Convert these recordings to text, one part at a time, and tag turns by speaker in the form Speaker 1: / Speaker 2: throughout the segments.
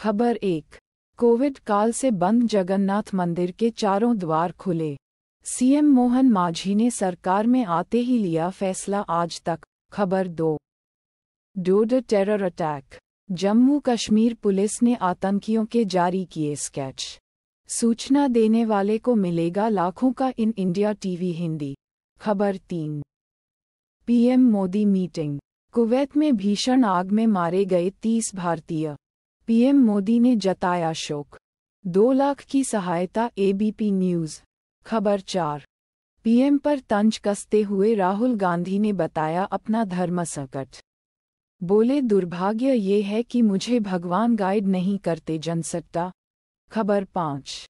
Speaker 1: खबर एक, कोविड काल से बंद जगन्नाथ मंदिर के चारों द्वार खुले। सीएम मोहन माझी ने सरकार में आते ही लिया फैसला आज तक, खबर दो। Doda terror attack, Jammu Kashmir police ने आतंकियों के जारी किए स्केच। सूचना देने वाले को मिलेगा लाखों का इन इंडिया टीवी हिंदी, खबर तीन। पीएम मोदी मीटिंग, कुवैत में भीषण आग में मारे गए तीस भारतीय। पीएम मोदी ने जताया शोक। दो लाख की सहायता, एबीपी न्यूज़। खबर चार। पीएम पर तंज कसते हुए राहुल गांधी ने बताया अपना धर्म संकट। बोले, दुर्भाग्य ये है कि मुझे भगवान गाइड नहीं करते जनसत्ता। खबर पाँच।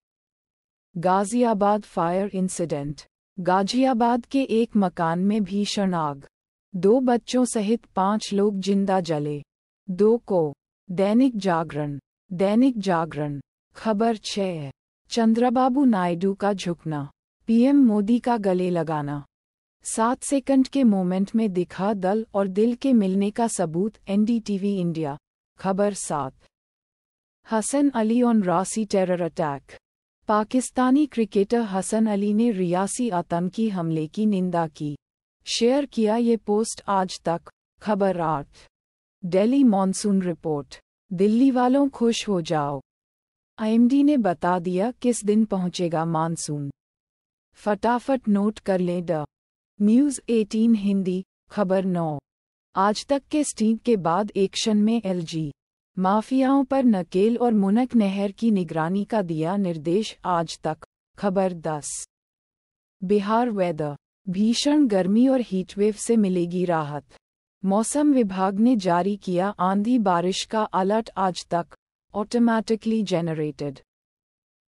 Speaker 1: Ghaziabad fire incident. गाजियाबाद के एक मकान में भीषण आग। दो बच्चों सहित पाँच लोग ज़िंदा जले। दो को दैनिक जागरण दैनिक जागरण, खबर छः चंद्रबाबू नायडू का झुकना, पीएम मोदी का गले लगाना। सात सेकंड के मोमेंट में दिखा दल और दिल के मिलने का सबूत, एनडीटीवी इंडिया, खबर सात। Hasan Ali on Reasi terror attack. Pakistani cricketer Hasan Ali ने रियासी आतंकी हमले की निंदा की। शेयर किया ये पोस्ट आज तक, खबर आठ। Delhi monsoon report. दिल्ली वालों खुश हो जाओ। आईएमडी ने बता दिया किस दिन पहुंचेगा मानसून। फटाफट नोट कर लें ड न्यूज़ 18 हिंदी, खबर 9 आज तक के स्टीम के बाद एक्शन में एलजी। माफियाओं पर नकेल और मुनक नहर की निगरानी का दिया निर्देश आज तक, खबर 10 बिहार वेदर भीषण गर्मी और हीटवेव से मिलेगी राहत। मौसम विभाग ने जारी किया आंधी बारिश का अलर्ट आज तक ऑटोमैटिकली जनरेटेड